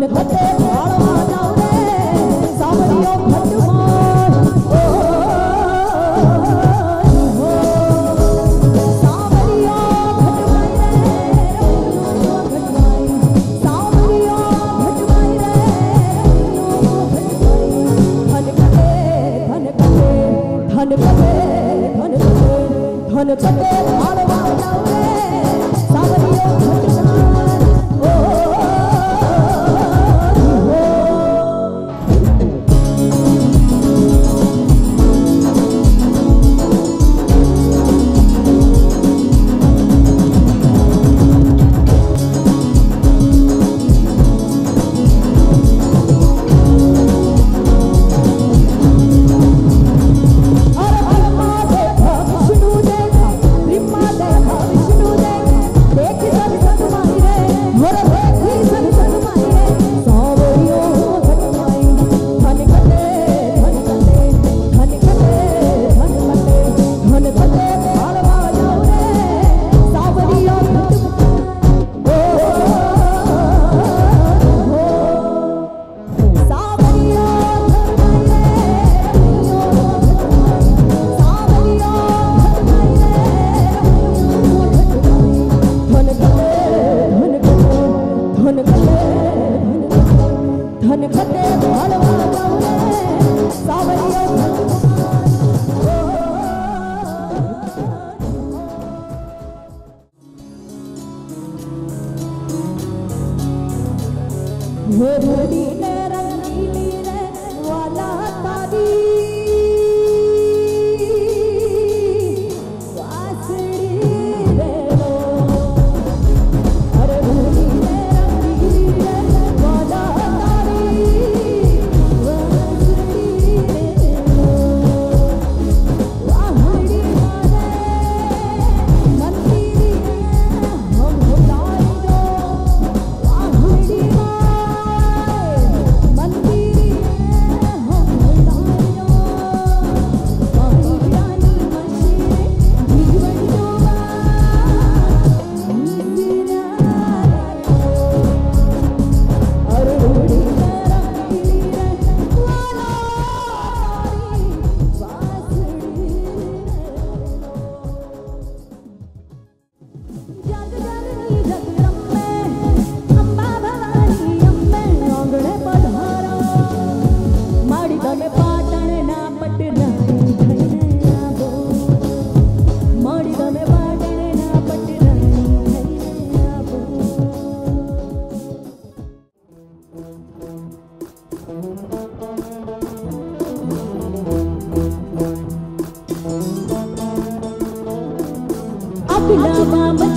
धन पते धन पते धन पते हलवा जाओ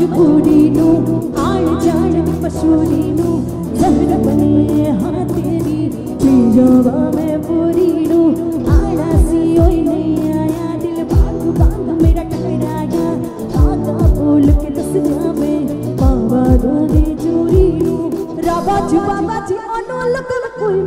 मजबूरीनो आड़ जाड़ पसूरीनो जहर बने हाँ तेरी चीज़ों में पूरीनो आड़ा सी ओए नहीं आया, दिल भाग भाग मेरा टकराया, आधा बोल के रसना में पावा दो दे चोरीनो, राबा जी बाबा जी अनोलक कोई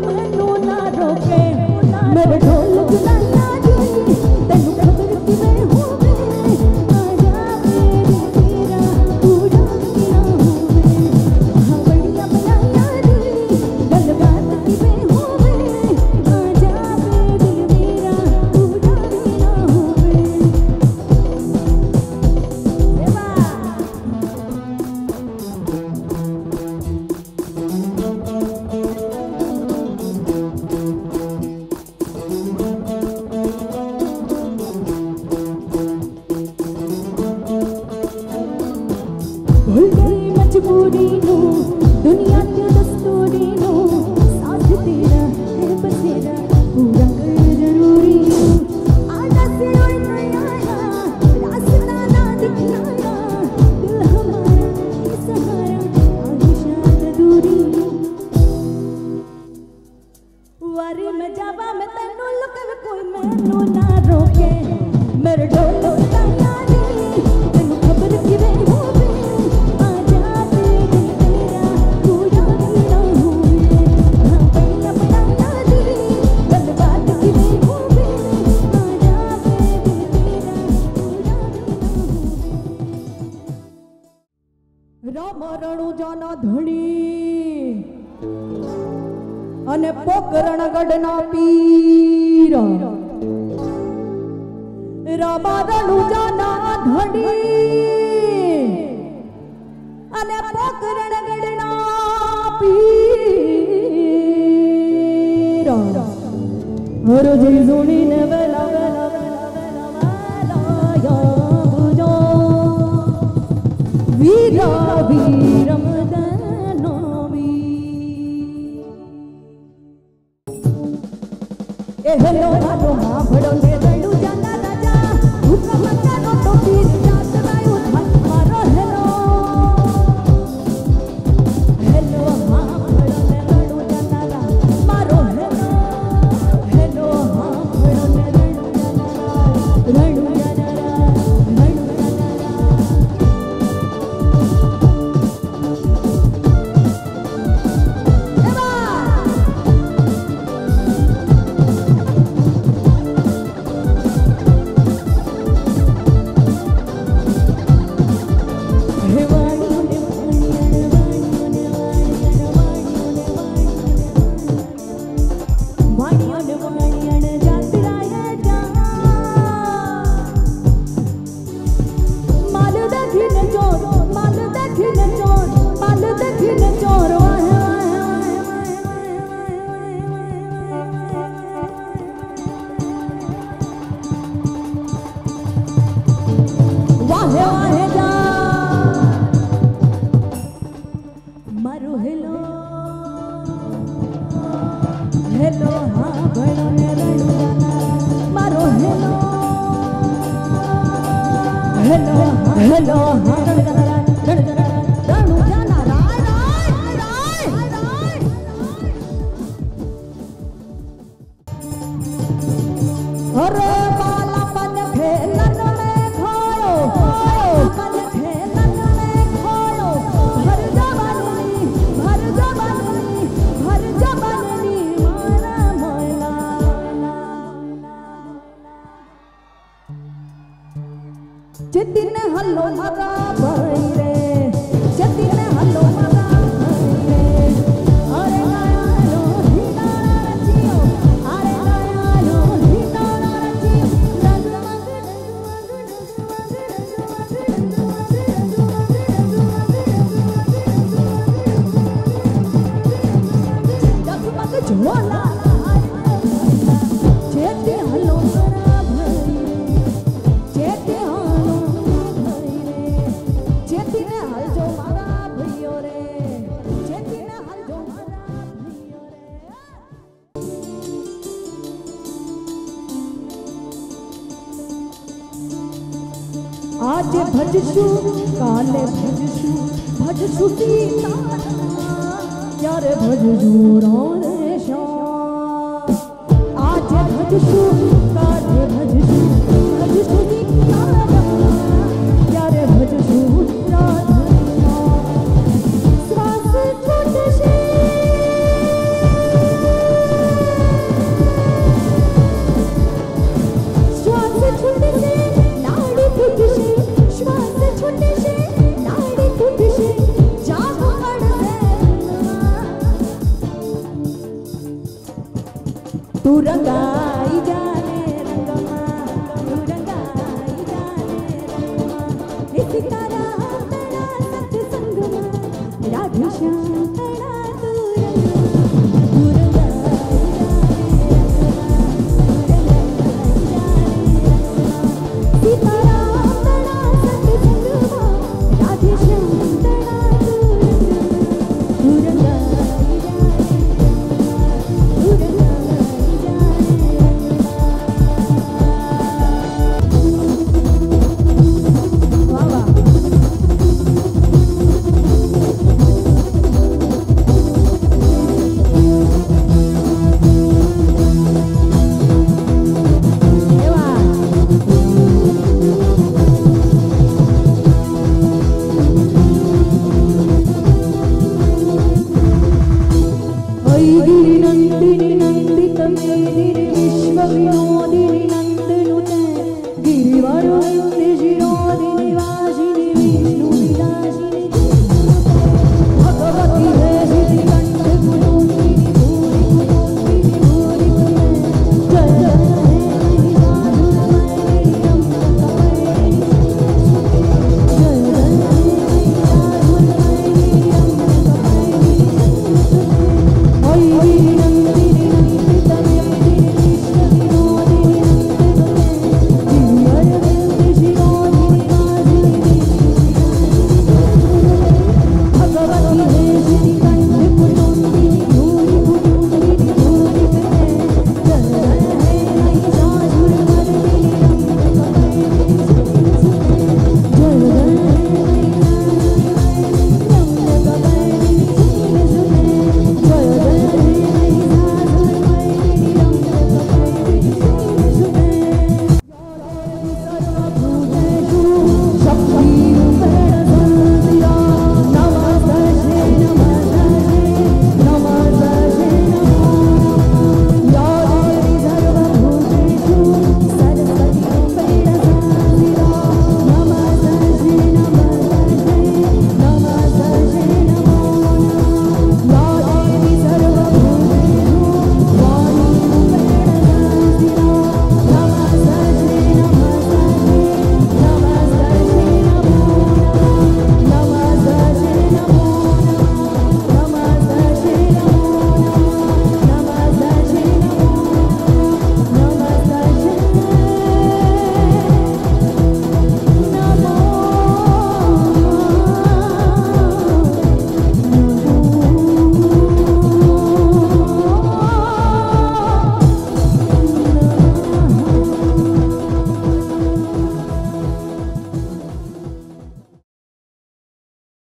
અને પોકરણગઢના પીર રામા રણુજાના ધણી અને પોકરણગઢના પીર હરજી જોડીને વેલા વેલા વેલા વેલા વીરા વીર hello যেদিন হলো ধরা বাইরে आज भजसु काले भजसु भजसु सीता यार भजसु राणे श्याम। आज भजसु काले भजसु। sunshine.